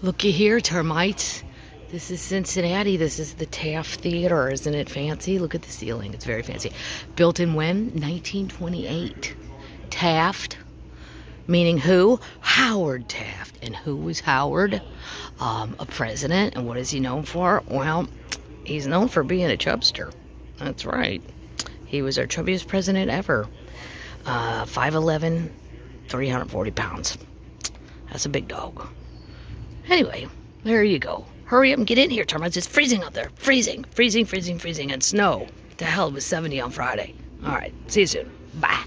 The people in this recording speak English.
Looky here, termites. This is Cincinnati. This is the Taft Theater. Isn't it fancy? Look at the ceiling. It's very fancy. Built in when? 1928. Taft, meaning who? Howard Taft. And who was Howard? Um, a president. And what is he known for? Well, he's known for being a chubster. That's right. He was our chubbiest president ever. Uh, 5'11, 340 pounds. That's a big dog. Anyway, there you go. Hurry up and get in here, termites. It's freezing out there. Freezing, freezing, freezing, freezing, and snow. The hell, it was 70 on Friday. All right, see you soon. Bye.